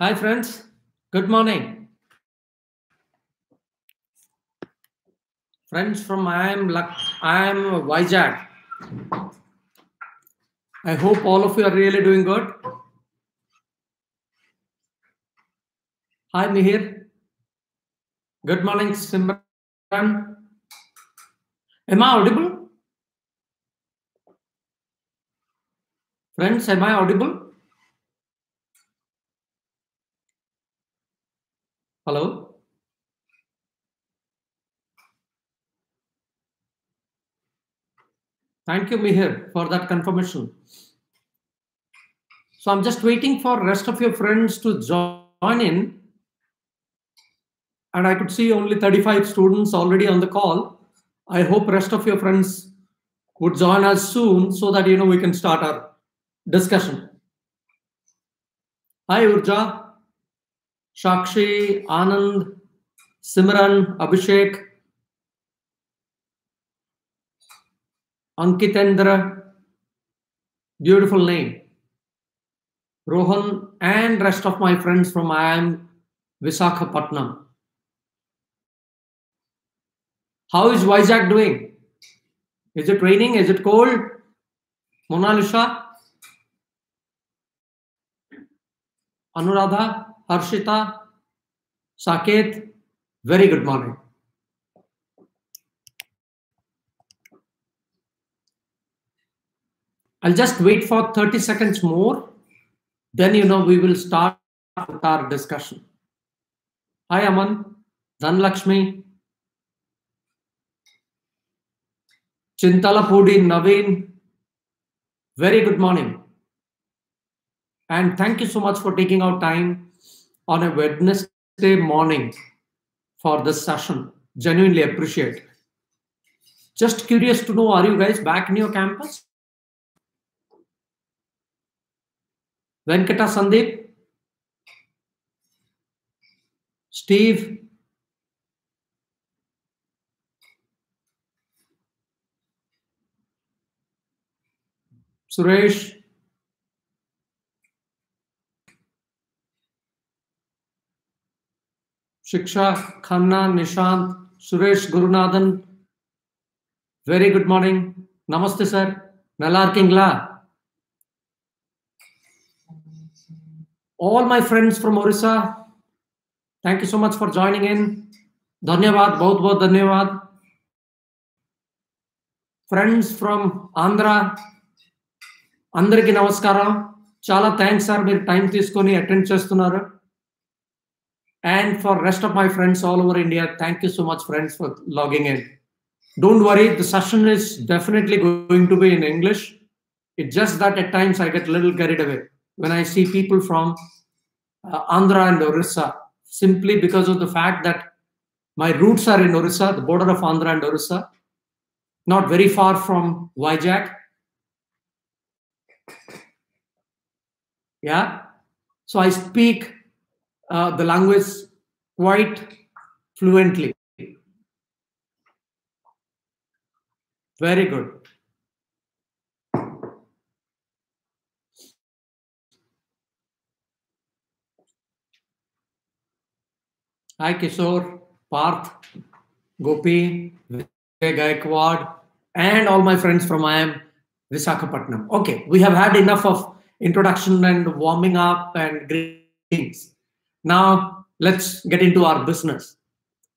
Hi, friends. Good morning. Friends from I am I am Vizag. I hope all of you are really doing good. Hi, Mihir. Good morning, Simran. Am I audible? Friends, am I audible? Hello? Thank you, Mihir, for that confirmation. So I'm just waiting for rest of your friends to join in. And I could see only 35 students already on the call. I hope rest of your friends would join us soon so that you know we can start our discussion. Hi Urja, Shakshi, Anand, Simran, Abhishek, Ankitendra, beautiful name. Rohan and rest of my friends from IIM Visakhapatnam. How is Vizag doing? Is it raining? Is it cold? Mona Lisa? Anuradha? Harshita? Saket? Very good morning. I'll just wait for 30 seconds more. Then, you know, we will start with our discussion. Hi, Aman. Dhanlakshmi. Chintalapudi Naveen. Very good morning. And thank you so much for taking out time on a Wednesday morning for this session. Genuinely appreciate. Just curious to know, are you guys back in your campus? Venkata Sandeep? Steve? Suresh? Shiksha, Khanna, Nishant, Suresh Gurunathan. Very good morning. Namaste, sir. Nalarkingla. All my friends from Orissa, thank you so much for joining in. Dhanyavad, बहुत बहुत धन्यवाद. Friends from Andhra, అందరికీ నమస్కారం చాలా thanks sir మీరు time తీసుకొని attend చేస్తున్నారు and for rest of my friends all over India, thank you so much, friends, for logging in. Don't worry, the session is definitely going to be in English. It's just that at times I get a little carried away when I see people from uh, Andhra and Orissa, simply because of the fact that my roots are in Orissa, the border of Andhra and Orissa, not very far from Vizag. Yeah. So I speak uh, the language quite fluently. Very good. Hi, Kishore, Parth, Gopi, Gaikwad, and all my friends from IIM Visakhapatnam. Okay, we have had enough of introduction and warming up and greetings. Now, let's get into our business.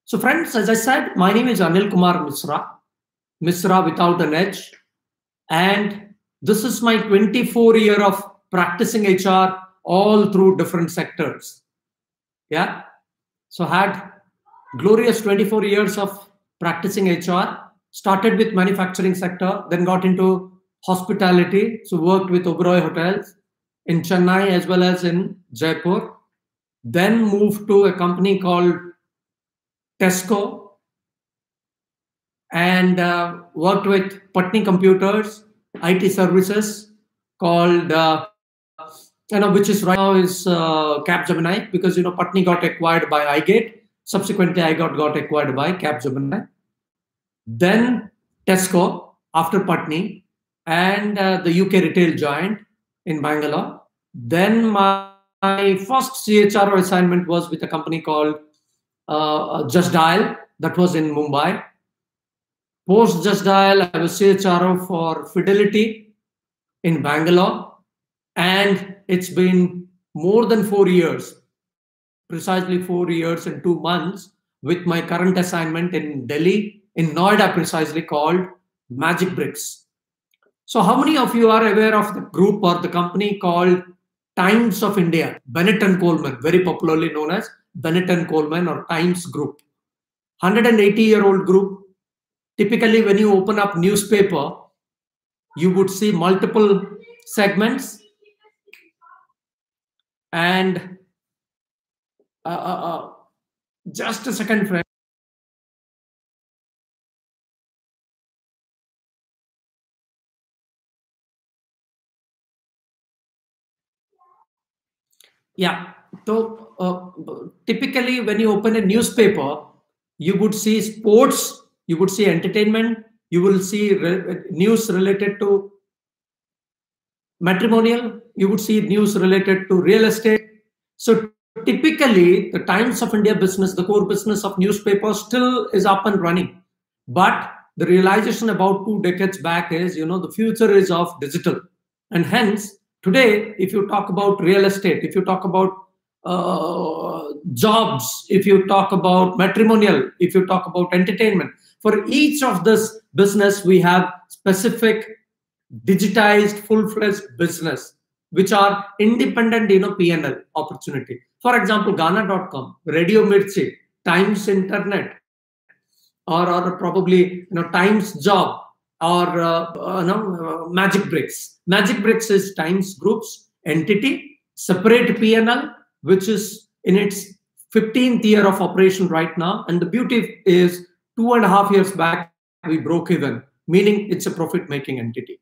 So, friends, as I said, my name is Anil Kumar Misra, Misra without an edge, and this is my 24 year of practicing HR all through different sectors. Yeah, so had glorious 24 years of practicing hr started with manufacturing sector then got into hospitality. So worked with oberoi hotels in chennai as well as in jaipur then moved to a company called tesco and uh, worked with Patni Computers, IT services called, uh, you know, which is right now is uh, Capgemini because, you know, Patni got acquired by iGate. Subsequently, iGate, got acquired by Capgemini. Then Tesco after Patni and uh, the UK retail giant in Bangalore. Then my, my first CHRO assignment was with a company called uh, Just Dial that was in Mumbai. Post Just Dial, I was CHRO for Fidelity in Bangalore. And it's been more than four years, precisely four years and two months, with my current assignment in Delhi, in Noida, precisely called Magic Bricks. So, how many of you are aware of the group or the company called Times of India, Bennett and Coleman, very popularly known as Bennett and Coleman or Times Group? 180 year old group. Typically, when you open up newspaper, you would see multiple segments and uh, uh, uh, just a second, friend. Yeah. So uh, typically, when you open a newspaper, you would see sports, you would see entertainment, you will see re news related to matrimonial, you would see news related to real estate. So typically, the Times of India business, the core business of newspaper, still is up and running. But the realization about two decades back is, you know, the future is of digital, and hence today, if you talk about real estate, if you talk about uh, jobs, if you talk about matrimonial, if you talk about entertainment, for each of this business, we have specific digitized, full-fledged business, which are independent, you know, PNL opportunity. For example, Gaana.com, Radio Mirchi, Times Internet, or, or probably you know Times Job, or uh, uh, no, Magic Bricks. Magic Bricks is Times Group's entity, separate PNL, which is in its 15th year of operation right now. And the beauty is two and a half years back, we broke even, meaning it's a profit making entity.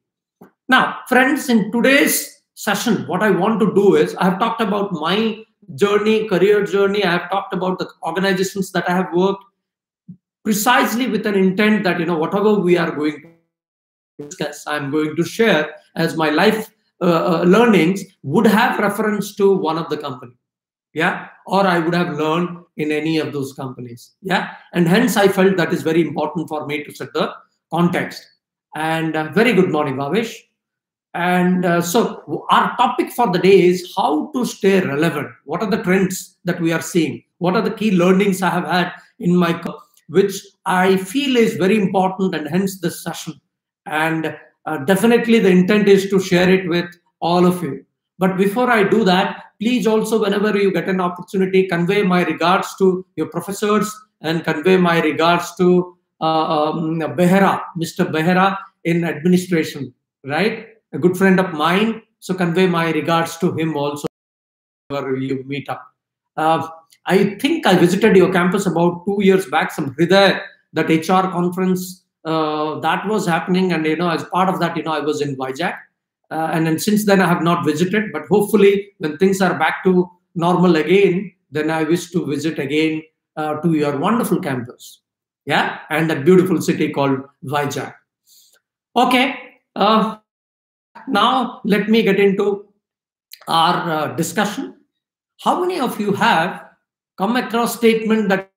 Now, friends, in today's session, what I want to do is I have talked about my journey, career journey. I have talked about the organizations that I have worked precisely with an intent that, you know, whatever we are going discuss, I'm going to share as my life uh, uh, learnings would have reference to one of the company. Yeah. Or I would have learned in any of those companies. Yeah. And hence I felt that is very important for me to set the context. And uh, very good morning, Bhavesh. And uh, so, our topic for the day is how to stay relevant. What are the trends that we are seeing? What are the key learnings I have had in my, which I feel is very important, and hence this session. And uh, definitely, the intent is to share it with all of you. But before I do that, please also, whenever you get an opportunity, convey my regards to your professors and convey my regards to uh, um, Behera, Mr. Behera in administration, right? a good friend of mine. So convey my regards to him also whenever you meet up. Uh, I think I visited your campus about two years back, some Hriday, that HR conference uh, that was happening. And, you know, as part of that, you know, I was in Vizag. Uh, and then since then, I have not visited. But hopefully, when things are back to normal again, then I wish to visit again uh, to your wonderful campus. Yeah. And that beautiful city called Vizag. Okay. Uh, now let me get into our uh, discussion. How many of you have come across statement that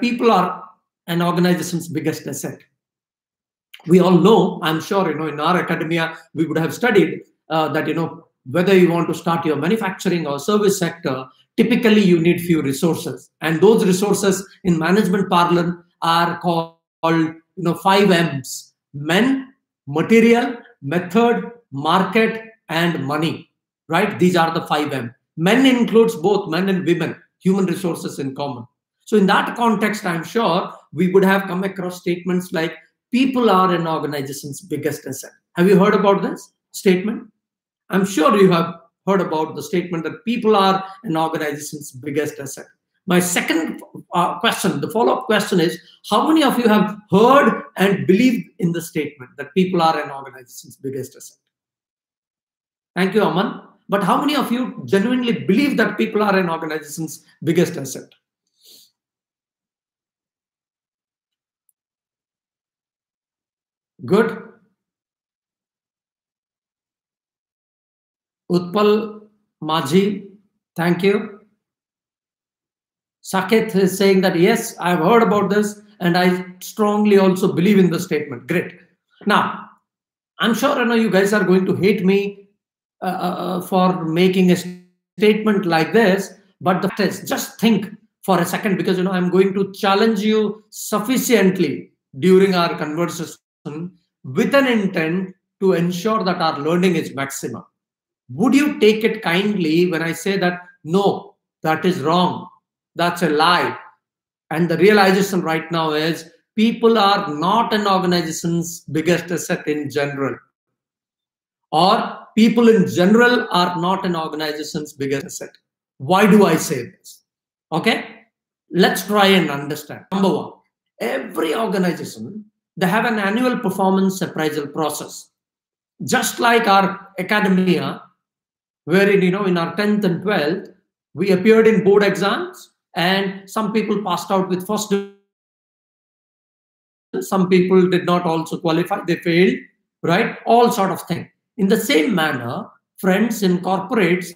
people are an organization's biggest asset? We all know, I'm sure, you know, in our academia, we would have studied uh, that, you know, whether you want to start your manufacturing or service sector, typically you need few resources. And those resources in management parlance are called, you know, five M's, men, material, method, market, and money, right? These are the five M. Men includes both men and women, human resources in common. So in that context, I'm sure we would have come across statements like people are an organization's biggest asset. Have you heard about this statement? I'm sure you have heard about the statement that people are an organization's biggest asset. My second uh, question, the follow up question is how many of you have heard and believed in the statement that people are an organization's biggest asset? Thank you, Aman. But how many of you genuinely believe that people are an organization's biggest asset? Good. Utpal Maji, Thank you. Saket is saying that yes, I've heard about this and I strongly also believe in the statement. Great. Now, I'm sure I know you guys are going to hate me uh, uh, uh for making a statement like this, but the fact is, just think for a second because you know I'm going to challenge you sufficiently during our conversation with an intent to ensure that our learning is maximum. Would you take it kindly when I say that no, that is wrong, that's a lie, and the realization right now is people are not an organization's biggest asset in general, or people in general are not an organization's biggest asset. Why do I say this? Okay, let's try and understand. Number one, every organization they have an annual performance appraisal process. Just like our academia wherein you know in our 10th and 12th we appeared in board exams and some people passed out with first some people did not also qualify they failed right? All sort of thing. In the same manner friends in corporates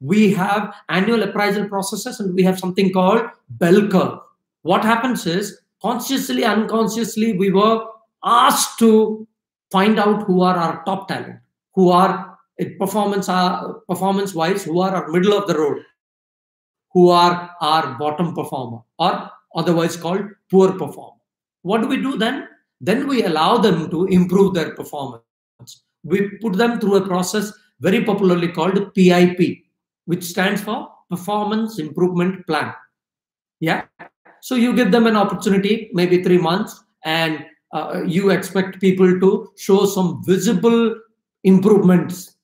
we have annual appraisal processes and we have something called bell curve. What happens is consciously unconsciously we were asked to find out who are our top talent who are performance uh, performance wise who are our middle of the road who are our bottom performer or otherwise called poor performer. What do we do then? Then we allow them to improve their performance. We put them through a process very popularly called pip which stands for performance improvement plan. Yeah so you give them an opportunity maybe 3 months and uh, you expect people to show some visible improvements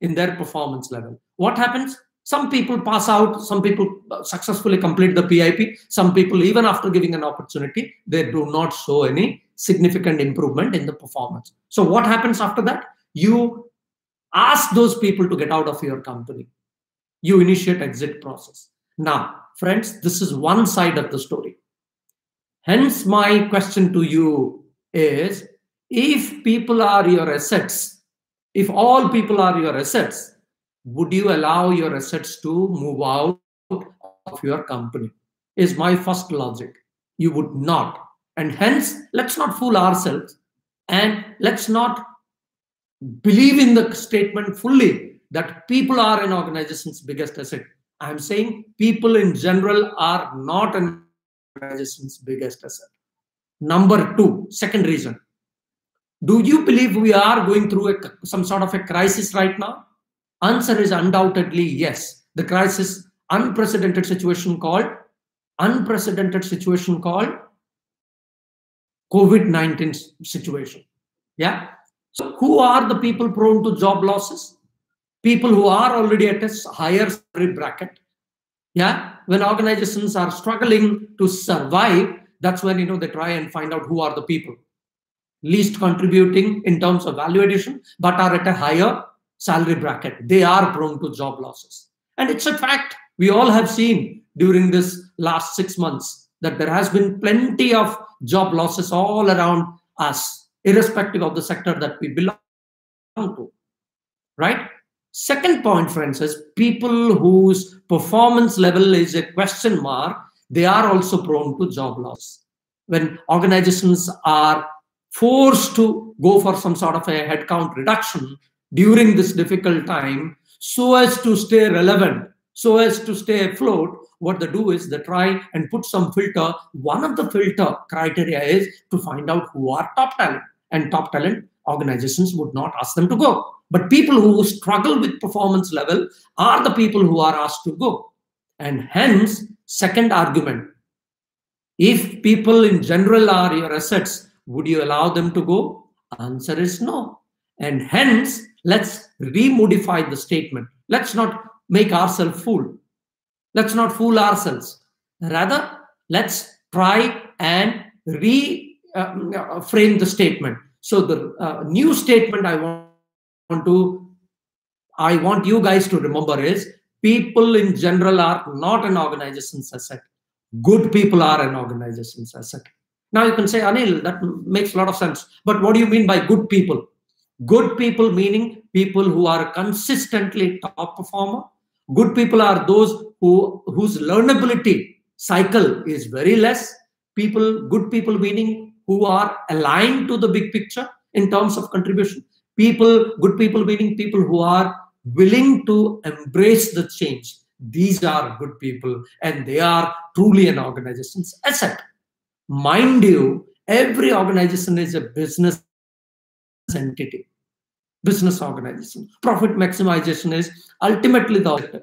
in their performance level. What happens? Some people pass out, some people uh, successfully complete the PIP, some people, even after giving an opportunity, they do not show any significant improvement in the performance. So, what happens after that? You ask those people to get out of your company. You initiate exit process. Now, friends, this is one side of the story. Hence, my question to you is if people are your assets, if all people are your assets, would you allow your assets to move out of your company? Is my first logic. You would not. And hence, let's not fool ourselves and let's not believe in the statement fully that people are an organization's biggest asset. I'm saying people in general are not an organization's biggest asset. Number two, second reason. Do you believe we are going through a, some sort of a crisis right now? Answer is undoubtedly yes. The crisis, unprecedented situation called, unprecedented situation called COVID-19 situation. Yeah. So who are the people prone to job losses? People who are already at a higher salary bracket. Yeah. When organizations are struggling to survive, that's when you know they try and find out who are the people least contributing in terms of value addition, but are at a higher salary bracket. They are prone to job losses. And it's a fact. We all have seen during this last six months that there has been plenty of job losses all around us, irrespective of the sector that we belong to. Right? Second point, friends, is people whose performance level is a question mark, they are also prone to job loss. When organizations are forced to go for some sort of a headcount reduction during this difficult time so as to stay relevant, so as to stay afloat, what they do is they try and put some filter. One of the filter criteria is to find out who are top talent. And top talent organizations would not ask them to go. But people who struggle with performance level are the people who are asked to go. And hence, second argument, if people in general are your assets, would you allow them to go? Answer is no. And hence, let's remodify the statement. Let's not make ourselves fool. Let's not fool ourselves. Rather, let's try and reframe uh, the statement. So the uh, new statement I want, want to, I want you guys to remember is people in general are not an organization's asset. Good people are an organization's asset. Now you can say, Anil, that makes a lot of sense. But what do you mean by good people? Good people meaning people who are consistently top performer, Good people are those who whose learnability cycle is very less. People, good people meaning who are aligned to the big picture in terms of contribution. People, good people meaning people who are willing to embrace the change. These are good people and they are truly an organization's asset. Mind you, every organization is a business entity business organization. Profit maximization is ultimately the objective.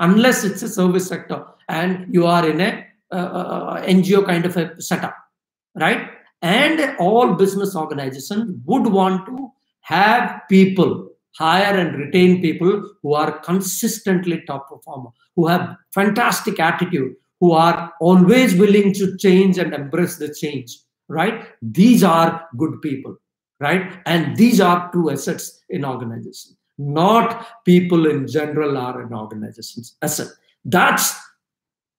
Unless it's a service sector and you are in a uh, uh, NGO kind of a setup, right? And all business organizations would want to have people hire and retain people who are consistently top performer, who have fantastic attitude, who are always willing to change and embrace the change, right? These are good people right? And these are true assets in organization. Not people in general are in organizations asset. That's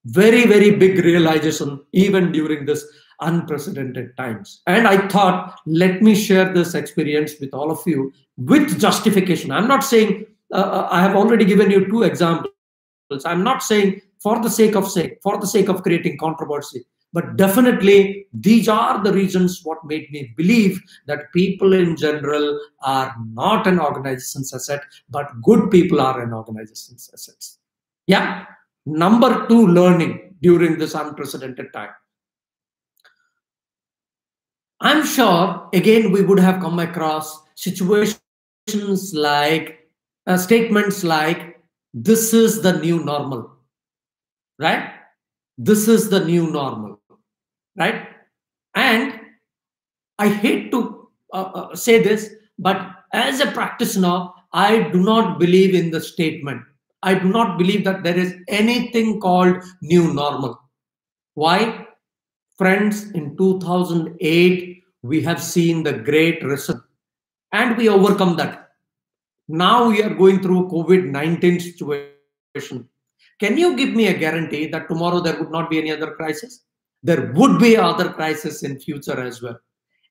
very, very big realization even during this unprecedented times. And I thought, let me share this experience with all of you with justification. I'm not saying, uh, uh I have already given you two examples. I'm not saying for the sake of sake, for the sake of creating controversy but definitely these are the reasons what made me believe that people in general are not an organization's asset but good people are an organization's assets yeah number two learning during this unprecedented time i'm sure again we would have come across situations like uh, statements like this is the new normal right this is the new normal right? And I hate to uh, uh, say this, but as a practitioner, I do not believe in the statement. I do not believe that there is anything called new normal. Why? Friends, in 2008, we have seen the great recession and we overcome that. Now we are going through COVID-19 situation. Can you give me a guarantee that tomorrow there would not be any other crisis? there would be other crises in future as well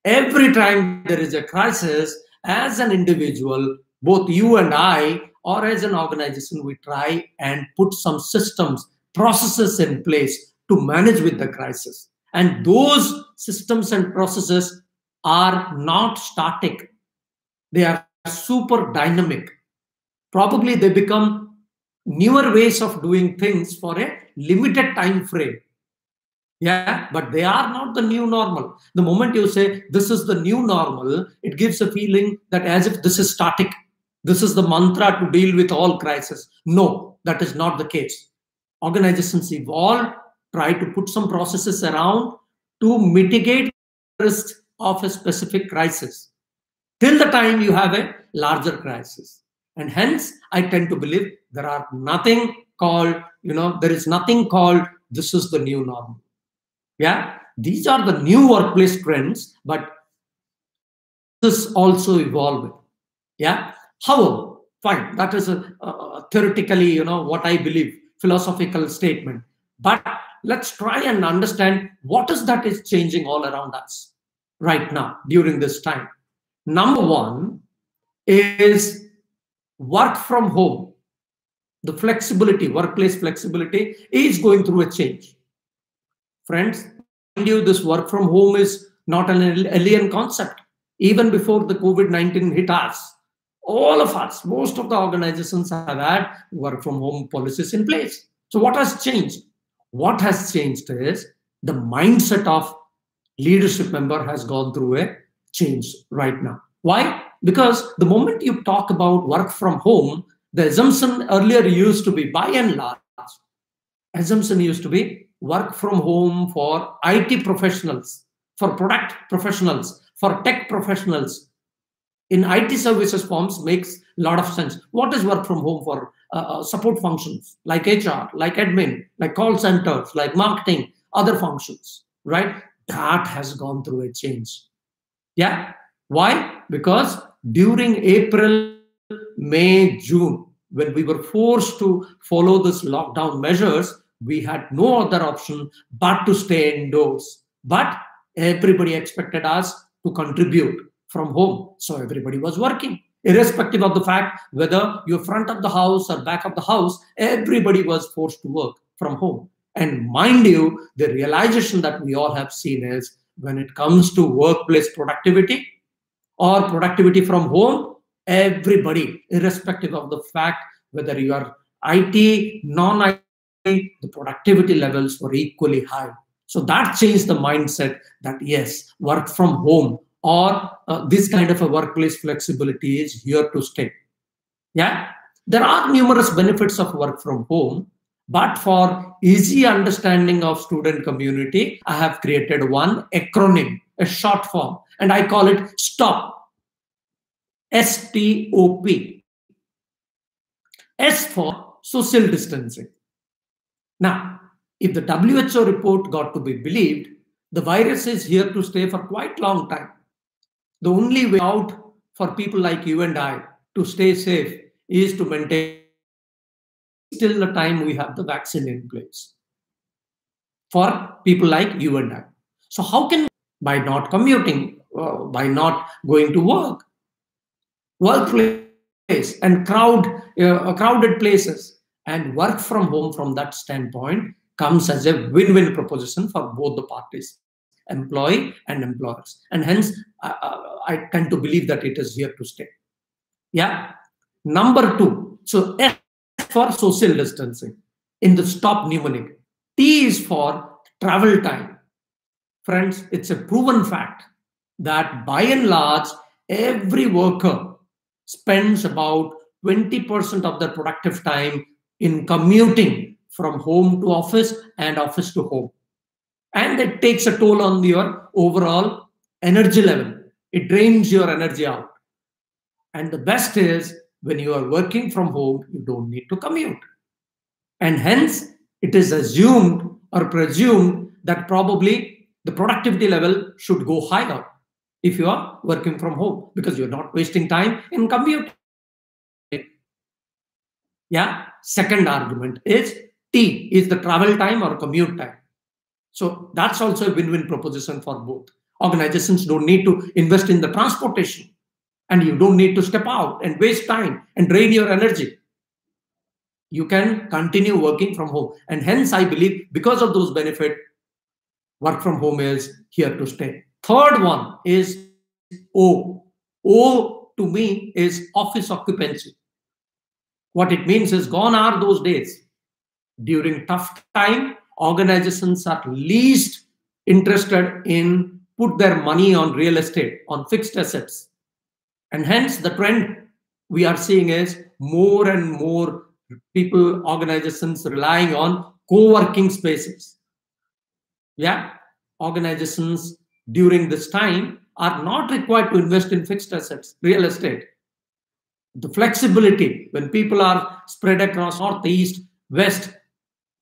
every time there is a crisis as an individual both you and i or as an organization we try and put some systems processes in place to manage with the crisis and those systems and processes are not static they are super dynamic probably they become newer ways of doing things for a limited time frame yeah, but they are not the new normal. The moment you say this is the new normal, it gives a feeling that as if this is static. This is the mantra to deal with all crises. No, that is not the case. Organizations evolve, try to put some processes around to mitigate risk of a specific crisis till the time you have a larger crisis. And hence, I tend to believe there are nothing called, you know, there is nothing called this is the new normal. Yeah, these are the new workplace trends, but this also evolving. Yeah, however, fine, that is a, a theoretically, you know, what I believe, philosophical statement. But let's try and understand what is that is changing all around us right now during this time. Number one is work from home. The flexibility, workplace flexibility is going through a change. Friends, you, this work from home is not an alien concept. Even before the COVID 19 hit us, all of us, most of the organizations have had work from home policies in place. So, what has changed? What has changed is the mindset of leadership member has gone through a change right now. Why? Because the moment you talk about work from home, the assumption earlier used to be by and large, assumption used to be work from home for IT professionals, for product professionals, for tech professionals. In IT services forms makes a lot of sense. What is work from home for uh, uh support functions like HR, like admin, like call centers, like marketing, other functions, right? That has gone through a change. Yeah. Why? Because during April, May, June, when we were forced to follow this lockdown measures, we had no other option but to stay indoors. But everybody expected us to contribute from home. So everybody was working. irrespective of the fact whether you're front of the house or back of the house, everybody was forced to work from home. And mind you, the realization that we all have seen is when it comes to workplace productivity or productivity from home, everybody, irrespective of the fact whether you are IT, non IT, the productivity levels were equally high. So that changed the mindset that yes, work from home or uh, this kind of a workplace flexibility is here to stay. Yeah, there are numerous benefits of work from home, but for easy understanding of student community, I have created one acronym, a short form, and I call it STOP. S T O P. S for social distancing. Now, if the WHO report got to be believed, the virus is here to stay for quite long time. The only way out for people like you and I to stay safe is to maintain till the time we have the vaccine in place. For people like you and I. So how can by not commuting, uh, by not going to work, workplace and crowd, uh, crowded places, and work from home from that standpoint comes as a win-win proposition for both the parties employee and employers. And hence uh, i tend to believe that it is here to stay. Yeah? Number two. So for social distancing in the stop mnemonic t is for travel time friends it's a proven fact that by and large every worker spends about 20% of their productive time in commuting from home to office and office to home. And it takes a toll on your overall energy level. It drains your energy out. And the best is when you are working from home, you don't need to commute. And hence, it is assumed or presumed that probably the productivity level should go higher if you are working from home because you're not wasting time in commute. Yeah. Second argument is T is the travel time or commute time. So that's also a win-win proposition for both. Organizations don't need to invest in the transportation and you don't need to step out and waste time and drain your energy. You can continue working from home. And hence, I believe because of those benefits, work from home is here to stay. Third one is O. O to me is office occupancy. What it means is gone are those days during tough time organizations are least interested in put their money on real estate on fixed assets and hence the trend we are seeing is more and more people organizations relying on co-working spaces. Yeah organizations during this time are not required to invest in fixed assets real estate. The flexibility when people are spread across northeast west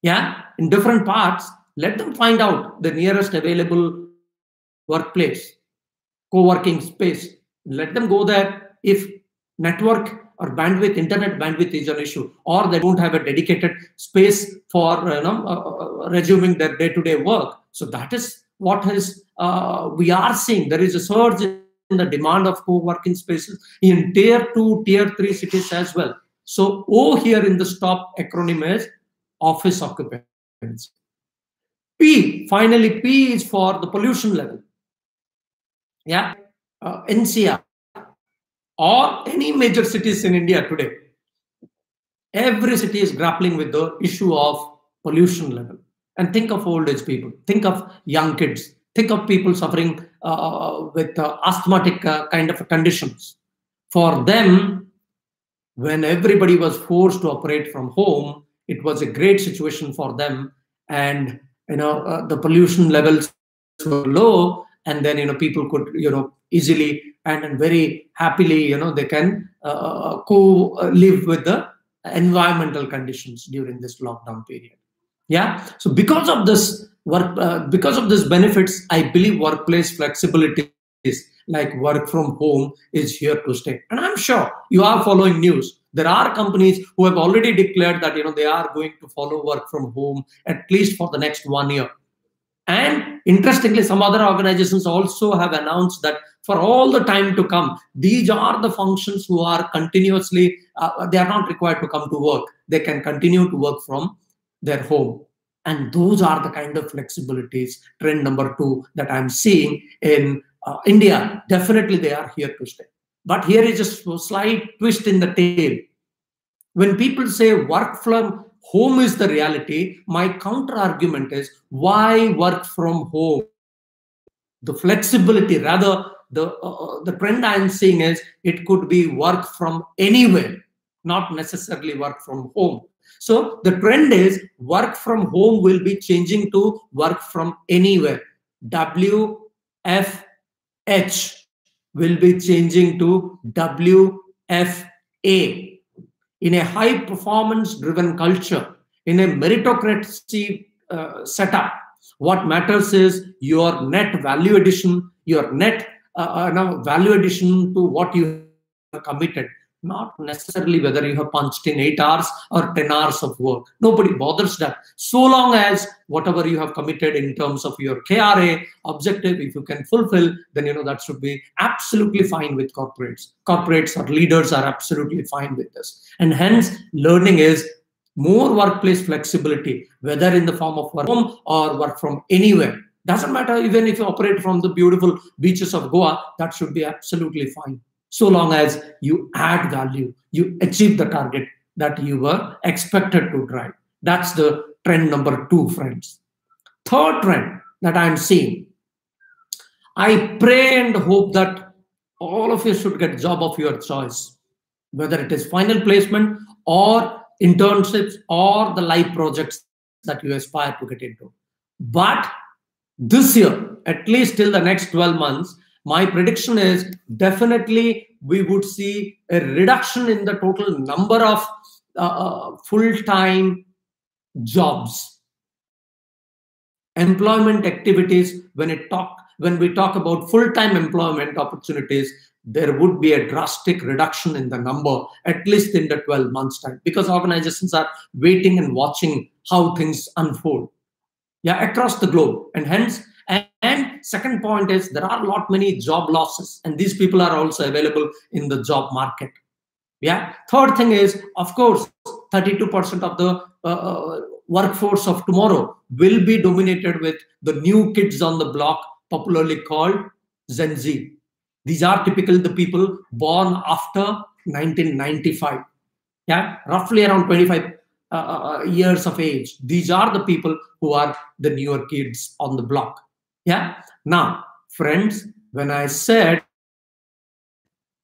yeah in different parts let them find out the nearest available workplace co-working space let them go there. If network or bandwidth internet bandwidth is an issue or they don't have a dedicated space for you know uh, uh resuming their day-to-day work. So that is what is uh, we are seeing. There is a surge in the demand of co-working spaces in tier 2 tier 3 cities as well. So o here in the stop acronym is office occupancy. P, finally, P is for the pollution level. Yeah, uh, NCR or any major cities in India today. Every city is grappling with the issue of pollution level. And think of old age people, think of young kids, think of people suffering uh, with uh, asthmatic uh, kind of conditions. For them, when everybody was forced to operate from home, it was a great situation for them and you know uh, the pollution levels were low and then you know people could you know easily and, very happily you know they can uh, co live with the environmental conditions during this lockdown period. Yeah? So because of this work uh, because of this benefits i believe workplace flexibility is like work from home is here to stay. And i'm sure you are following news. There are companies who have already declared that you know they are going to follow work from home at least for the next one year And interestingly, some other organizations also have announced that for all the time to come, these are the functions who are continuously, uh, they are not required to come to work. They can continue to work from their home. And those are the kind of flexibilities, trend number two, that I'm seeing in uh, India. Definitely they are here to stay. But here is a slight twist in the tail. When people say work from home is the reality, my counter argument is why work from home? The flexibility, rather, the, uh, uh the trend I'm seeing is it could be work from anywhere, not necessarily work from home. So the trend is work from home will be changing to work from anywhere. WFH will be changing to WFA. In a high performance driven culture, in a meritocracy uh, setup, what matters is your net value addition, your net uh, uh, value addition to what you committed not necessarily whether you have punched in 8 hours or 10 hours of work. Nobody bothers that. So long as whatever you have committed in terms of your kra objective if you can fulfill then you know that should be absolutely fine with corporates. Corporates or leaders are absolutely fine with this. And hence learning is more workplace flexibility whether in the form of work home or work from anywhere. Doesn't matter even if you operate from the beautiful beaches of goa that should be absolutely fine so long as you add value, you achieve the target that you were expected to drive. That's the trend number two, friends. Third trend that I'm seeing, I pray and hope that all of you should get job of your choice, whether it is final placement or internships or the live projects that you aspire to get into. But this year, at least till the next 12 months, my prediction is definitely we would see a reduction in the total number of uh, uh, full-time jobs. Employment activities when it talk when we talk about full-time employment opportunities there would be a drastic reduction in the number at least in the 12 months time because organizations are waiting and watching how things unfold. Yeah across the globe and hence second point is there are a lot many job losses, and these people are also available in the job market. Yeah. Third thing is, of course, 32% of the uh, uh, workforce of tomorrow will be dominated with the new kids on the block, popularly called Gen Z. These are typically the people born after 1995. Yeah, roughly around 25 uh, uh, uh, years of age. These are the people who are the newer kids on the block. Yeah. Now, friends, when I said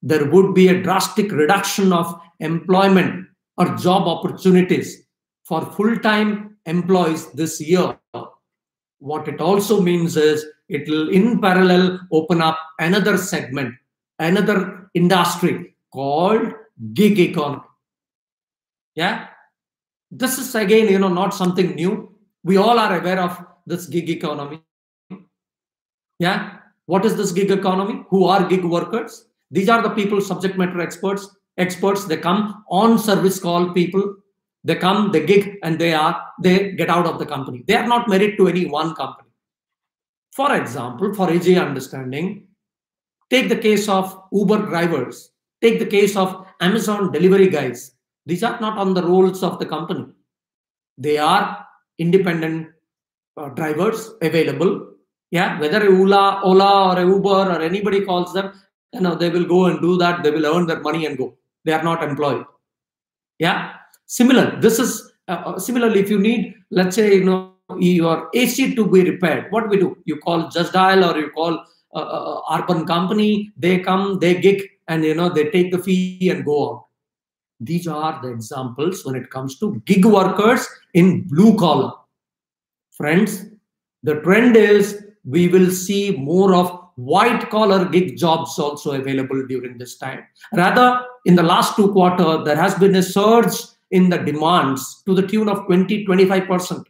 there would be a drastic reduction of employment or job opportunities for full-time employees this year, what it also means is it will in parallel open up another segment, another industry called gig economy. Yeah. This is again, you know, not something new. We all are aware of this gig economy. Yeah. What is this gig economy? Who are gig workers? These are the people, subject matter experts. Experts, they come on service call people. They come, they gig, and they are they get out of the company. They are not married to any one company. For example, for easy understanding, take the case of Uber drivers. Take the case of Amazon delivery guys. These are not on the rolls of the company. They are independent uh, drivers available yeah, whether Ola, Ola or Uber or anybody calls them, you know, they will go and do that. They will earn their money and go. They are not employed. Yeah. Similar. This is uh, uh similarly. If you need, let's say, you know, your AC to be repaired, what do we do? You call Just Dial or you call uh, uh, uh, urban company. They come, they gig, and you know they take the fee and go out. These are the examples when it comes to gig workers in blue collar. Friends, the trend is we will see more of white collar gig jobs also available during this time. Rather, in the last two quarters, there has been a surge in the demands to the tune of 20 25%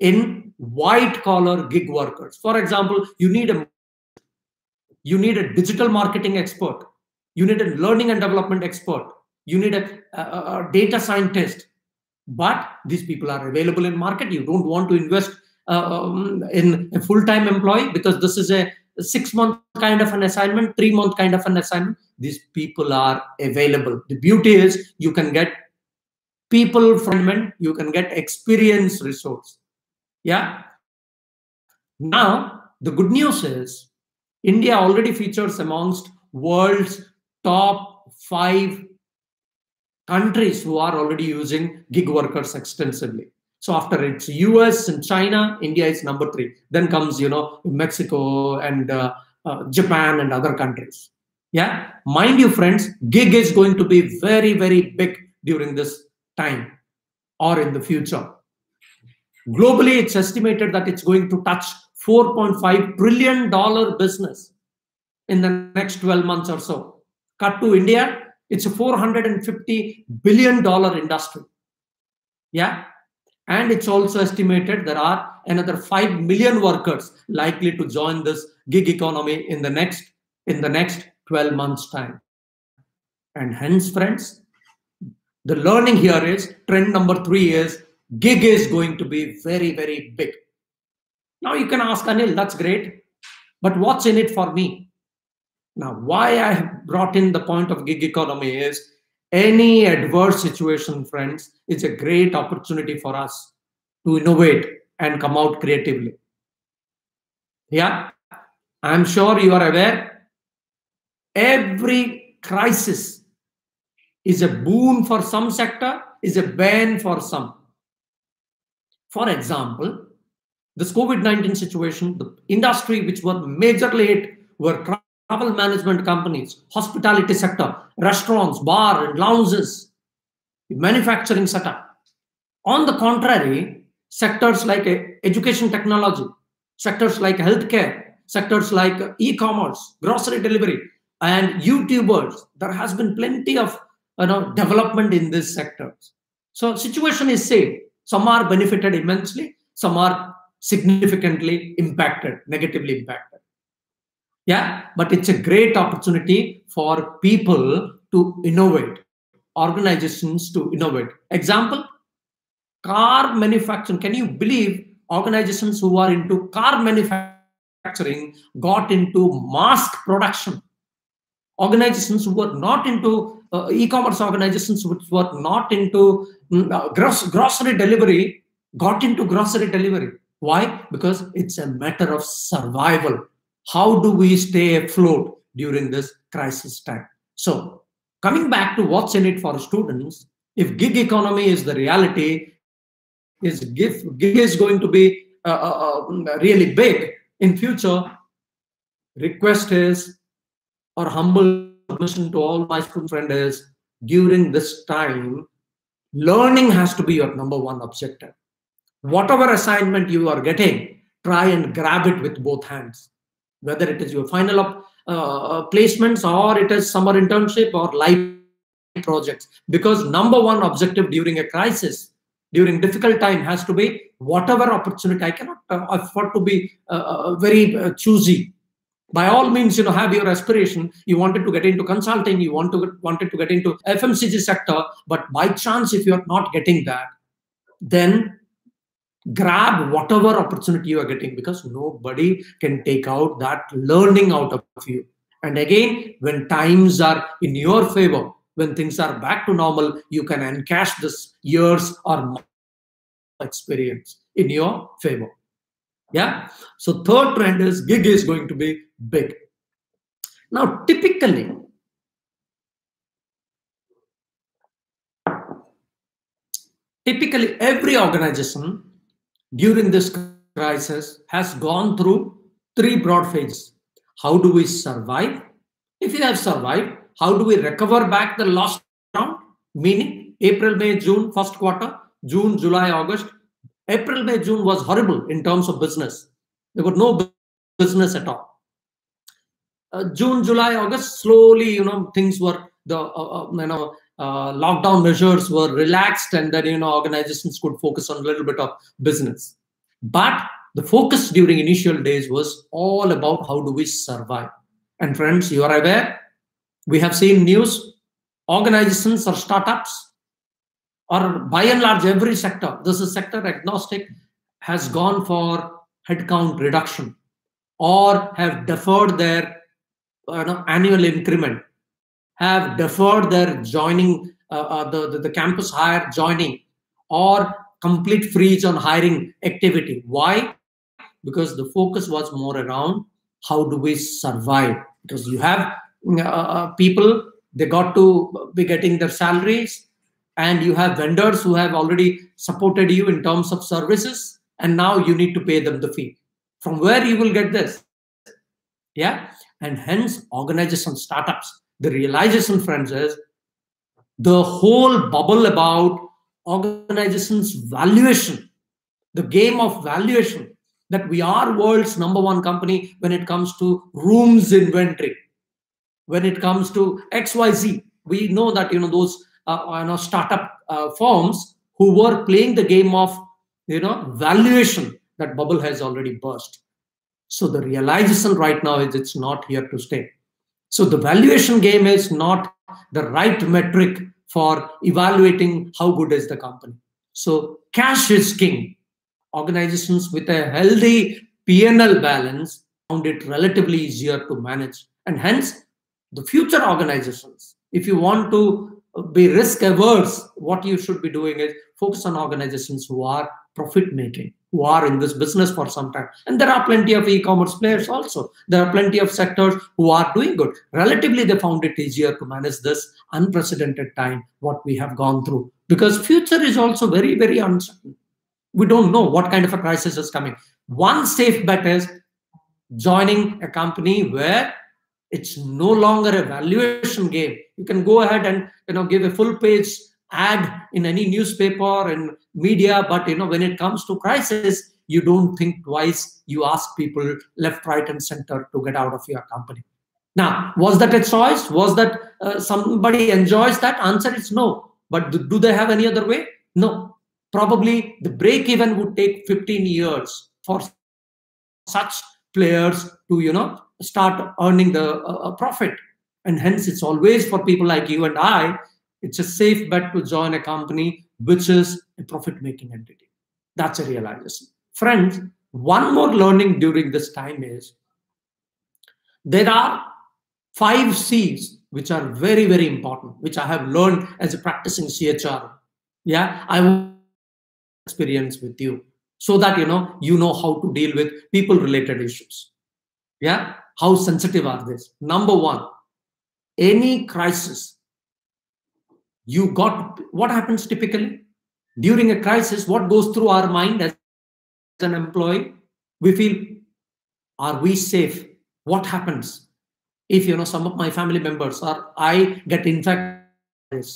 in white collar gig workers. For example, you need a you need a digital marketing expert, you need a learning and development expert, you need a, a, a data scientist. But these people are available in market. You don't want to invest um, in a full-time employee because this is a six month kind of an assignment, three month kind of an assignment. These people are available. The beauty is you can get people from you can get experienced resource. Yeah. Now the good news is India already features amongst world's top five countries who are already using gig workers extensively. So after it's US and China, India is number three. Then comes, you know, Mexico and uh, uh, Japan and other countries. Yeah, mind you, friends, gig is going to be very, very big during this time or in the future. Globally, it's estimated that it's going to touch 4.5 trillion dollar business in the next 12 months or so. Cut to India, it's a 450 billion dollar industry. Yeah, and it's also estimated there are another 5 million workers likely to join this gig economy in the next in the next 12 months time. And hence friends the learning here is trend number 3 is gig is going to be very very big. Now you can ask anil that's great but what's in it for me? Now why i have brought in the point of gig economy is any adverse situation, friends, is a great opportunity for us to innovate and come out creatively. Yeah, I'm sure you are aware. Every crisis is a boon for some sector, is a ban for some. For example, this COVID 19 situation, the industry which were majorly hit were travel management companies, hospitality sector, restaurants, bar and lounges, manufacturing setup. On the contrary, sectors like uh, education technology, sectors like healthcare, sectors like uh, e-commerce, grocery delivery, and YouTubers, there has been plenty of you know, development in these sectors. So situation is same. Some are benefited immensely, some are significantly impacted, negatively impacted yeah but it's a great opportunity for people to innovate organizations to innovate. Example car manufacturing. Can you believe organizations who are into car manufacturing got into mask production? Organizations who were not into uh, e-commerce organizations which were not into mm, uh, gross, grocery delivery got into grocery delivery. Why? Because it's a matter of survival how do we stay afloat during this crisis time? So, coming back to what's in it for students, if gig economy is the reality, is gig, gig is going to be uh, uh, uh, really big in future. Request is, or humble submission to all my student friends is, during this time, learning has to be your number one objective. Whatever assignment you are getting, try and grab it with both hands whether it is your final uh, uh, placements or it is summer internship or life projects. Because number one objective during a crisis during difficult time has to be whatever opportunity i cannot uh, afford to be uh, uh very uh, choosy. By all means you know have your aspiration. You wanted to get into consulting you want to wanted to get into fmcg sector but by chance if you're not getting that then grab whatever opportunity you are getting because nobody can take out that learning out of you. And again when times are in your favor when things are back to normal you can encash this years or experience in your favor. Yeah? So third trend is gig is going to be big. Now typically typically every organization during this crisis has gone through three broad phases. How do we survive? If we have survived, how do we recover back the lost ground? Meaning April, May, June, first quarter, June, July, August. April, May, June was horrible in terms of business. There was no business at all. Uh, June, July, August, slowly, you know, things were the uh, uh, you know uh, lockdown measures were relaxed and then you know organizations could focus on a little bit of business. But the focus during initial days was all about how do we survive. And friends you are aware we have seen news organizations or startups or by and large every sector this is sector agnostic has gone for headcount reduction or have deferred their annual increment, have deferred their joining, uh, uh, the, the, the campus hire joining, or complete freeze on hiring activity. Why? Because the focus was more around how do we survive? Because you have uh, uh, people, they got to be getting their salaries, and you have vendors who have already supported you in terms of services, and now you need to pay them the fee. From where you will get this? Yeah, and hence organization startups. The realization, friends, is the whole bubble about organizations' valuation, the game of valuation that we are world's number one company when it comes to rooms inventory when it comes to xyz we know that you know those uh, you know startup uh, firms who were playing the game of you know valuation that bubble has already burst. So the realization right now is it's not here to stay so the valuation game is not the right metric for evaluating how good is the company. So cash is king. Organizations with a healthy P&L balance found it relatively easier to manage. And hence, the future organizations, if you want to be risk averse, what you should be doing is focus on organizations who are profit making, who are in this business for some time. And there are plenty of e-commerce players also. There are plenty of sectors who are doing good. Relatively, they found it easier to manage this unprecedented time, what we have gone through. Because future is also very, very uncertain we don't know what kind of a crisis is coming. One safe bet is joining a company where it's no longer a valuation game. You can go ahead and you know give a full page ad in any newspaper and media, but you know when it comes to crisis, you don't think twice. You ask people left, right, and center to get out of your company. Now, was that a choice? Was that uh, somebody enjoys that? Answer is no. But do they have any other way? No probably the break even would take 15 years for such players to you know start earning the uh, uh, profit and hence it's always for people like you and i it's a safe bet to join a company which is a profit making entity. That's a realization. Friends one more learning during this time is there are five c's which are very very important which i have learned as a practicing chr yeah i will experience with you so that you know you know how to deal with people related issues. Yeah how sensitive are this number one any crisis you got what happens typically during a crisis what goes through our mind as an employee we feel are we safe what happens if you know some of my family members or i get infected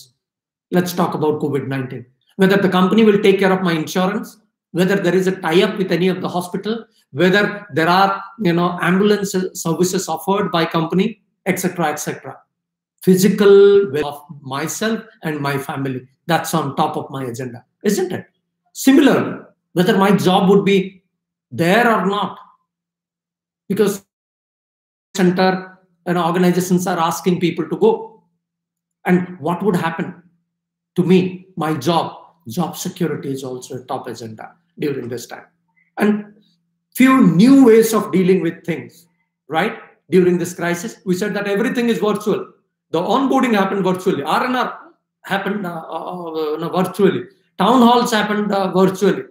let's talk about covid-19 whether the company will take care of my insurance, whether there is a tie-up with any of the hospital, whether there are you know ambulance services offered by company, etc., etc. Physical of myself and my family. That's on top of my agenda, isn't it? Similarly, whether my job would be there or not, because center and organizations are asking people to go, and what would happen to me, my job, job security is also a top agenda during this time. And few new ways of dealing with things, right? During this crisis, we said that everything is virtual. The onboarding happened virtually. R&R happened uh, uh, uh, virtually. Town halls happened uh, virtually.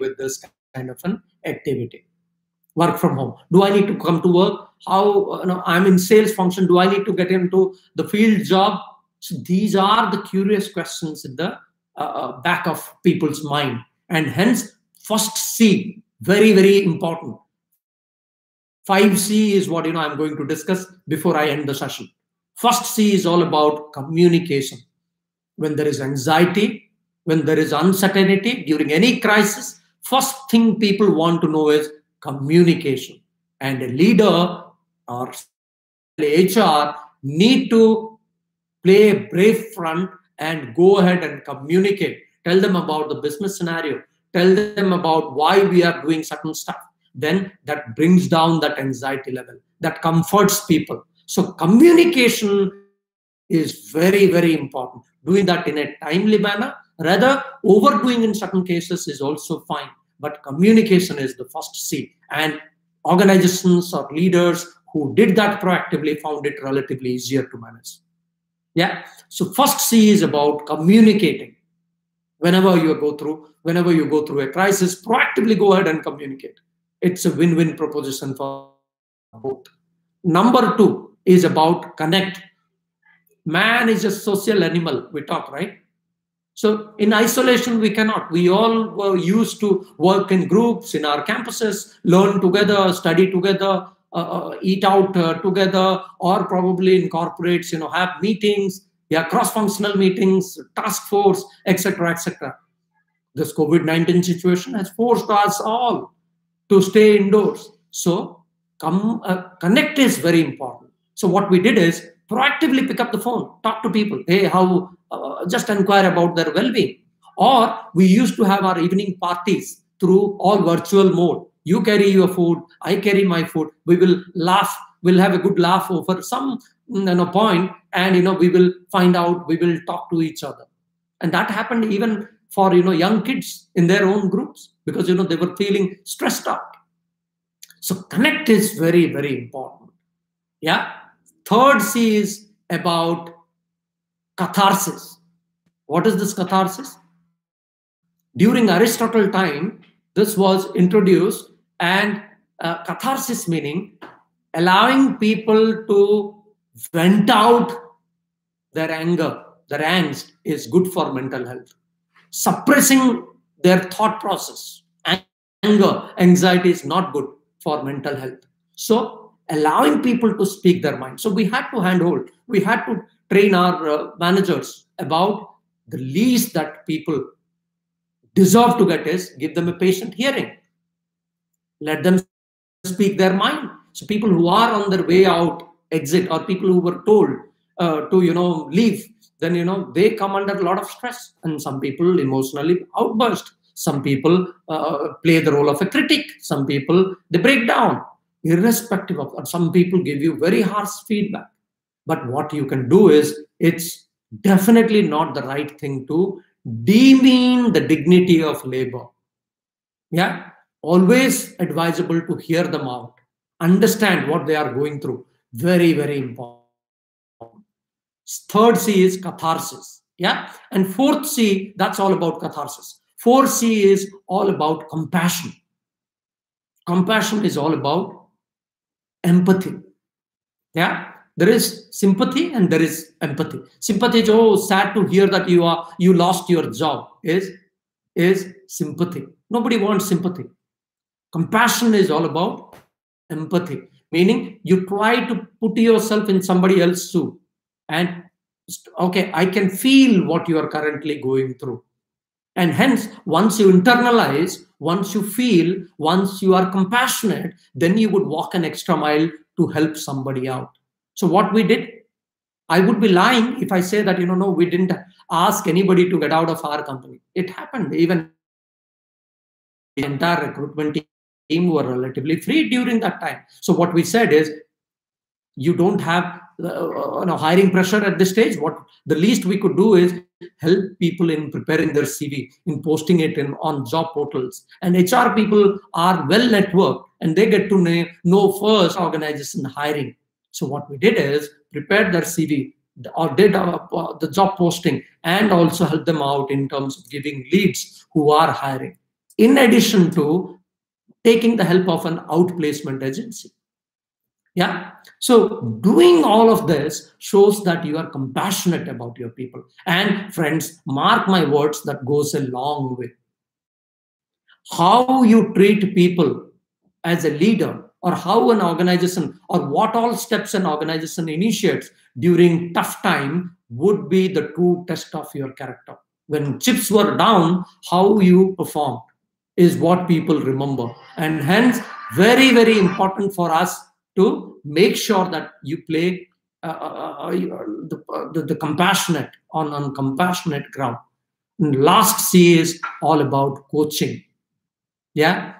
With this kind of an activity, work from home. Do I need to come to work? How uh, you know, I'm in sales function. Do I need to get into the field job? So these are the curious questions in the uh, uh, back of people's mind and hence first c very very important 5c is what you know i'm going to discuss before i end the session first c is all about communication when there is anxiety when there is uncertainty during any crisis first thing people want to know is communication and a leader or hr need to play a brave front and go ahead and communicate. Tell them about the business scenario. Tell them about why we are doing certain stuff. Then that brings down that anxiety level, that comforts people. So communication is very, very important. Doing that in a timely manner, rather overdoing in certain cases is also fine. but communication is the first c and organizations or leaders who did that proactively found it relatively easier to manage. Yeah? So first c is about communicating. Whenever you go through whenever you go through a crisis proactively go ahead and communicate. It's a win-win proposition for both. Number two is about connect man is a social animal we talk right so in isolation we cannot we all were used to work in groups in our campuses learn together study together uh, uh eat out uh, together or probably in corporates you know have meetings yeah, cross-functional meetings, task force, etc., etc. This COVID-19 situation has forced us all to stay indoors. So come, uh, connect is very important. So what we did is proactively pick up the phone, talk to people. Hey, how? Uh, just inquire about their well-being. Or we used to have our evening parties through all virtual mode. You carry your food, I carry my food. We will laugh. We'll have a good laugh over some you know, point and you know we will find out we will talk to each other and that happened even for you know young kids in their own groups because you know they were feeling stressed out so connect is very very important yeah third c is about catharsis what is this catharsis during aristotle time this was introduced and uh, catharsis meaning allowing people to vent out their anger, their angst is good for mental health. Suppressing their thought process, anger, anxiety is not good for mental health. So, allowing people to speak their mind. So, we had to handhold, we had to train our uh, managers about the least that people deserve to get is give them a patient hearing. Let them speak their mind. So, people who are on their way out exit or people who were told uh, to you know leave then you know they come under a lot of stress and some people emotionally outburst some people uh, play the role of a critic some people they break down irrespective of that some people give you very harsh feedback but what you can do is it's definitely not the right thing to demean the dignity of labor yeah always advisable to hear them out understand what they are going through very, very important. Third C is catharsis. Yeah. And fourth C, that's all about catharsis. Fourth C is all about compassion. Compassion is all about empathy. Yeah. There is sympathy and there is empathy. Sympathy is oh sad to hear that you are you lost your job. Is is sympathy. Nobody wants sympathy. Compassion is all about empathy meaning you try to put yourself in somebody else's shoe and okay i can feel what you are currently going through and hence once you internalize once you feel once you are compassionate then you would walk an extra mile to help somebody out. So what we did i would be lying if i say that you know no we didn't ask anybody to get out of our company. It happened. Even the entire recruitment team were relatively free during that time. So what we said is, you don't have uh, know, hiring pressure at this stage. What the least we could do is help people in preparing their CV, in posting it in on job portals. And HR people are well networked and they get to know, know first organization hiring. So what we did is prepared their CV or did uh, uh, the job posting and also help them out in terms of giving leads who are hiring. In addition to taking the help of an outplacement agency. Yeah. So doing all of this shows that you are compassionate about your people. And friends, mark my words, that goes a long way. How you treat people as a leader, or how an organization, or what all steps an organization initiates during tough time would be the true test of your character. When chips were down, how you performed is what people remember. And hence, very, very important for us to make sure that you play uh, uh, uh the, uh, the, the, compassionate on, on compassionate ground. And last C is all about coaching. Yeah,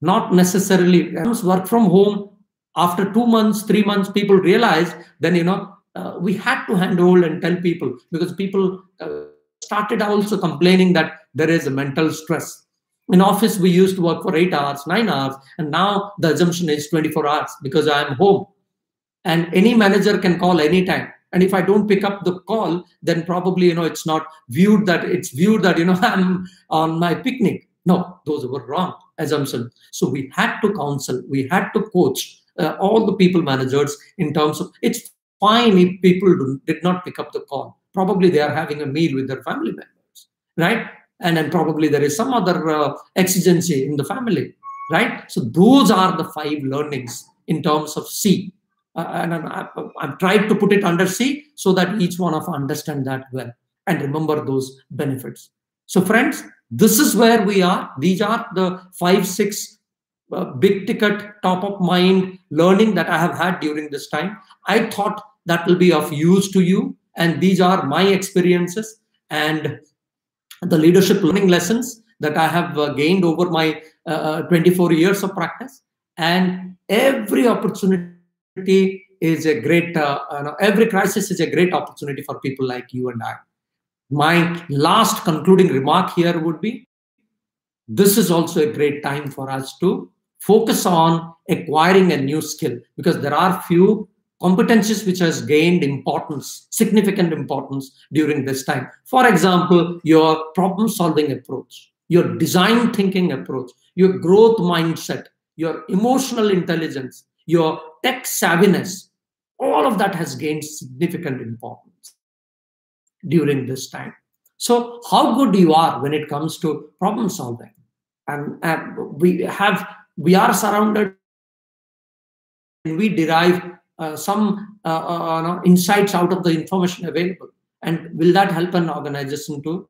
not necessarily work from home. After two months, three months, people realize then you know uh, we had to handhold and tell people because people uh, started also complaining that there is a mental stress in office we used to work for eight hours nine hours and now the assumption is 24 hours because i'm home. And any manager can call anytime. And if i don't pick up the call then probably you know it's not viewed that it's viewed that you know i'm on my picnic. No those were wrong assumptions so we had to counsel we had to coach uh, all the people managers in terms of it's fine if people do, did not pick up the call. Probably they are having a meal with their family members right and then probably there is some other uh, exigency in the family right? So those are the five learnings in terms of c. Uh, and I, have tried to put it under c so that each one of understand that well and remember those benefits. So friends this is where we are. These are the five six uh, big ticket top of mind learning that i have had during this time. I thought that will be of use to you. And these are my experiences. And the leadership learning lessons that I have uh, gained over my uh, uh 24 years of practice. And every opportunity is a great, uh, every crisis is a great opportunity for people like you and I. My last concluding remark here would be this is also a great time for us to focus on acquiring a new skill because there are few competencies which has gained importance, significant importance during this time. For example, your problem solving approach, your design thinking approach, your growth mindset, your emotional intelligence, your tech savviness, all of that has gained significant importance during this time. So, how good you are when it comes to problem solving, and, and we have we are surrounded, and we derive some uh, uh, insights out of the information available? And will that help an organization to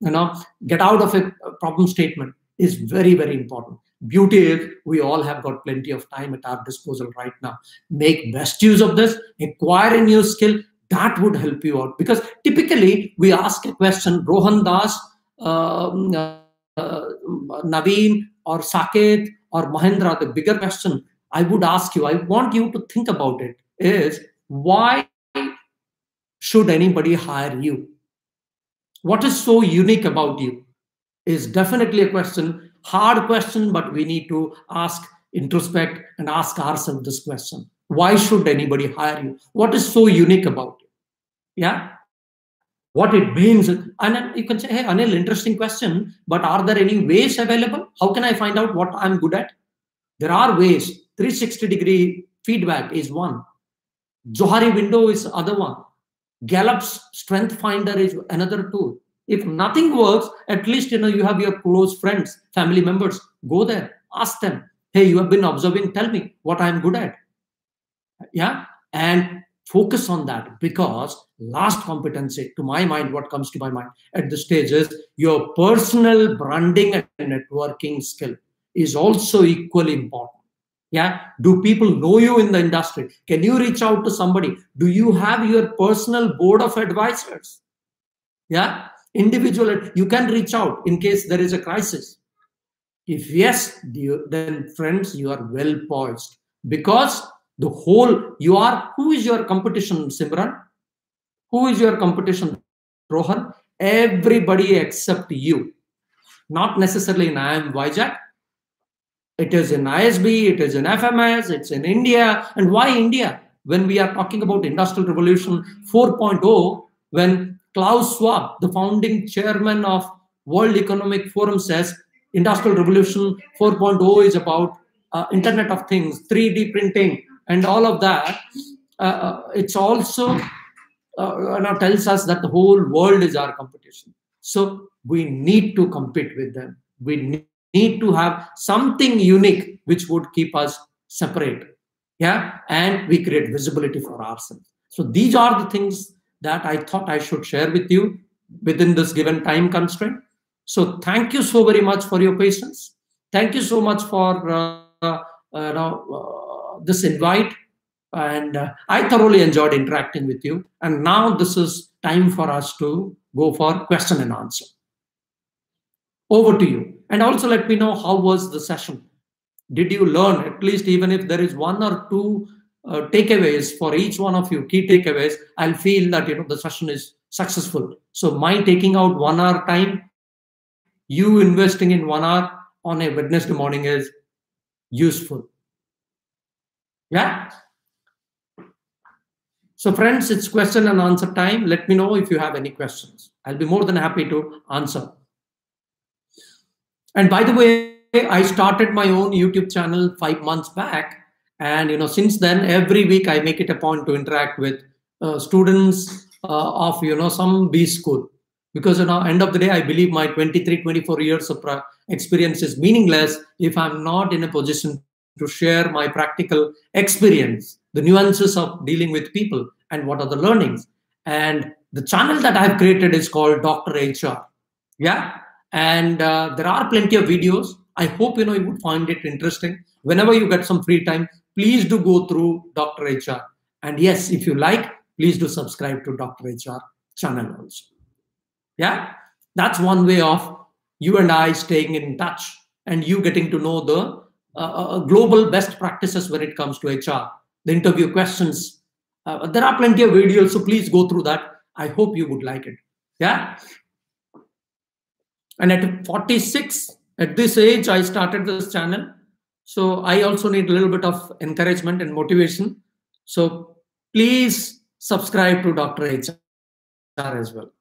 you know get out of a problem statement is very very important. Beauty is we all have got plenty of time at our disposal right now. Make best use of this acquire a new skill that would help you out. Because typically we ask a question rohan das um, uh, uh, naveen or saket or mahendra the bigger question I would ask you, I want you to think about it is why should anybody hire you? What is so unique about you? Is definitely a question, hard question, but we need to ask, introspect, and ask ourselves this question. Why should anybody hire you? What is so unique about you? Yeah. What it means, and you can say, hey, Anil, interesting question, but are there any ways available? How can I find out what I'm good at? There are ways 360 degree feedback is one. Johari window is other one. Gallup's strength finder is another tool. If nothing works, at least you know you have your close friends, family members. Go there, ask them. Hey, you have been observing. Tell me what I am good at. Yeah, and focus on that because last competency, to my mind, what comes to my mind at this stage is your personal branding and networking skill is also equally important yeah? Do people know you in the industry? Can you reach out to somebody? Do you have your personal board of advisors? Yeah? Individual you can reach out in case there is a crisis. If yes then friends you are well poised. Because the whole you are who is your competition simran? Who is your competition rohan? Everybody except you. Not necessarily in IIM Vizag it is in ISB, it is in FMS, it's in India. And why India? When we are talking about Industrial Revolution 4.0, when Klaus Schwab, the founding chairman of World Economic Forum says Industrial Revolution 4.0 is about uh, Internet of Things, 3D printing, and all of that. Uh, uh it's also uh, tells us that the whole world is our competition. So we need to compete with them. We need to have something unique which would keep us separate. Yeah? And we create visibility for ourselves. So these are the things that i thought i should share with you within this given time constraint. So thank you so very much for your patience. Thank you so much for uh, uh, uh, this invite. And uh, i thoroughly enjoyed interacting with you. And now this is time for us to go for question and answer over to you and also let me know how was the session did you learn at least even if there is one or two uh, takeaways for each one of you key takeaways i'll feel that you know the session is successful so my taking out one hour time you investing in one hour on a Wednesday morning is useful. Yeah. So, friends, it's question and answer time. Let me know if you have any questions. I'll be more than happy to answer. And by the way, I started my own YouTube channel five months back. And you know, since then, every week I make it a point to interact with uh, students uh, of you know some B school. Because you know end of the day i believe my 23 24 years of experience is meaningless if i'm not in a position to share my practical experience the nuances of dealing with people and what are the learnings. And the channel that i've created is called dr hr yeah and uh, there are plenty of videos i hope you know you would find it interesting whenever you get some free time please do go through dr hr and yes if you like please do subscribe to dr hr channel also yeah, that's one way of you and I staying in touch and you getting to know the uh, uh, uh global best practices when it comes to HR, the interview questions. Uh, there are plenty of videos, so please go through that. I hope you would like it. Yeah. And at 46, at this age, I started this channel. So I also need a little bit of encouragement and motivation. So please subscribe to Dr. HR as well.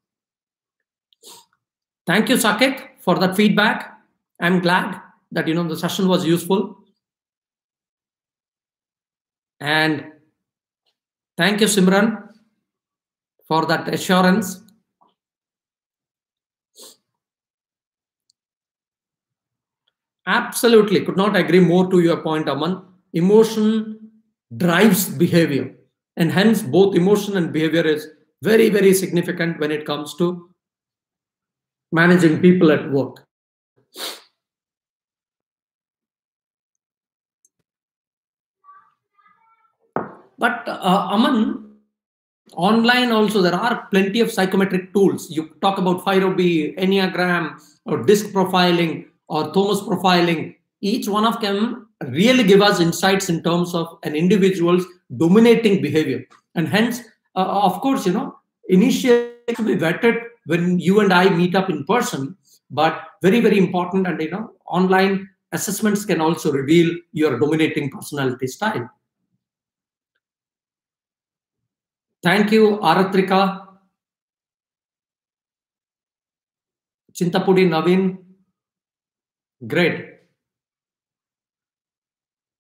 Thank you, Saket, for that feedback. I'm glad that you know the session was useful. And thank you, Simran, for that assurance. Absolutely, could not agree more to your point, Aman. Emotion drives behavior, and hence both emotion and behavior is very, very significant when it comes to managing people at work. But uh, Aman, online also there are plenty of psychometric tools. You talk about FIRO-B, Enneagram, or DISC profiling, or Thomas profiling. Each one of them really give us insights in terms of an individual's dominating behavior. And hence, uh, of course, you know, initially to be vetted when you and I meet up in person, but very, very important. And you know, online assessments can also reveal your dominating personality style. Thank you, Aratrika. Chintapudi Navin. Great.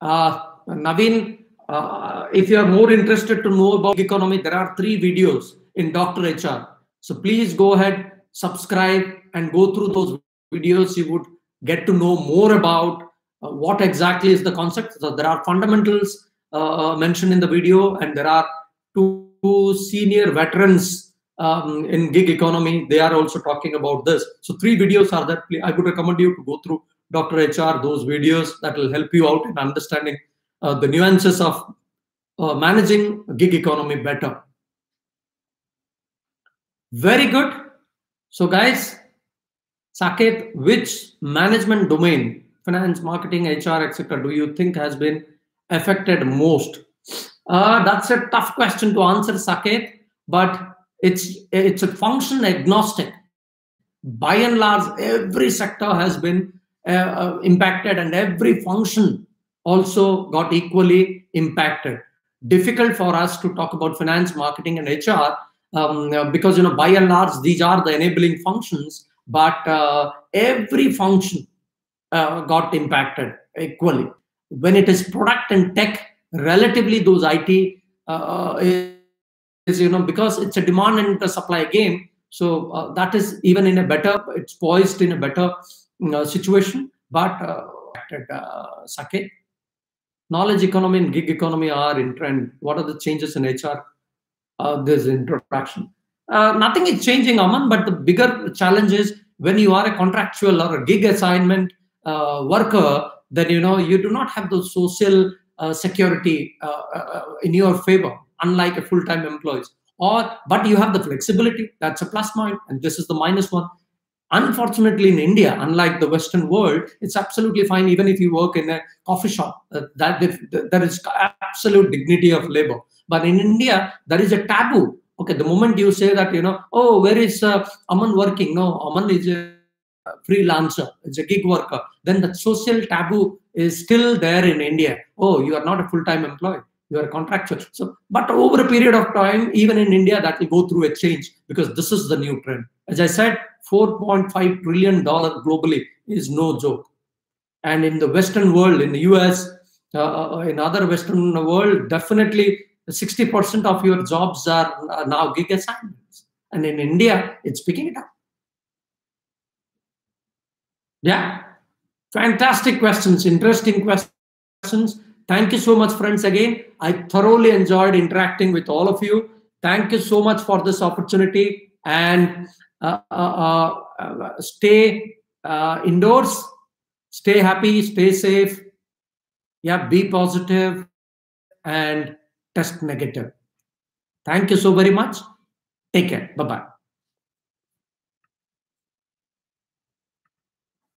Uh, Navin, uh, if you are more interested to know about economy, there are three videos in Dr. HR. So please go ahead, subscribe, and go through those videos. You would get to know more about uh, what exactly is the concept. So there are fundamentals uh, uh mentioned in the video, and there are two, two senior veterans um, in gig economy. They are also talking about this. So three videos are there. I would recommend you to go through Dr. HR, those videos that will help you out in understanding uh, the nuances of uh, managing gig economy better. Very good. So, guys, Saket, which management domain, finance, marketing, HR, etc., do you think has been affected most? Uh, that's a tough question to answer, Saket, but it's it's a function agnostic. By and large, every sector has been uh, uh, impacted, and every function also got equally impacted. Difficult for us to talk about finance, marketing, and HR um, uh, because you know by and large these are the enabling functions but uh, every function uh, got impacted equally when it is product and tech relatively those it uh, is you know because it's a demand and supply game. So uh, that is even in a better it's poised in a better uh, situation. But uh, sake knowledge economy and gig economy are in trend. What are the changes in hr uh, this introduction. Uh, nothing is changing, Aman, but the bigger challenge is when you are a contractual or a gig assignment uh, worker, then you know you do not have the social uh, security uh, uh, in your favor, unlike a full-time employee. Or, but you have the flexibility. That's a plus point, and this is the minus one. Unfortunately, in India, unlike the Western world, it's absolutely fine even if you work in a coffee shop. that there is absolute dignity of labor but in India, there is a taboo. Okay, the moment you say that, you know, oh, where is uh, Aman working? No, Aman is a freelancer, it's a gig worker, then the social taboo is still there in India. Oh, you are not a full-time employee. You are contractual. So, but over a period of time, even in India, that will go through a change because this is the new trend. As I said, 4.5 trillion dollar globally is no joke. And in the Western world, in the US, uh, uh, in other Western world, definitely 60% of your jobs are now gig assignments. And in India, it's picking it up. Yeah. Fantastic questions, interesting questions. Thank you so much, friends, again. I thoroughly enjoyed interacting with all of you. Thank you so much for this opportunity. And uh, uh, uh, stay uh, indoors, stay happy, stay safe. Yeah, be positive and test negative. Thank you so very much. Take care. Bye bye.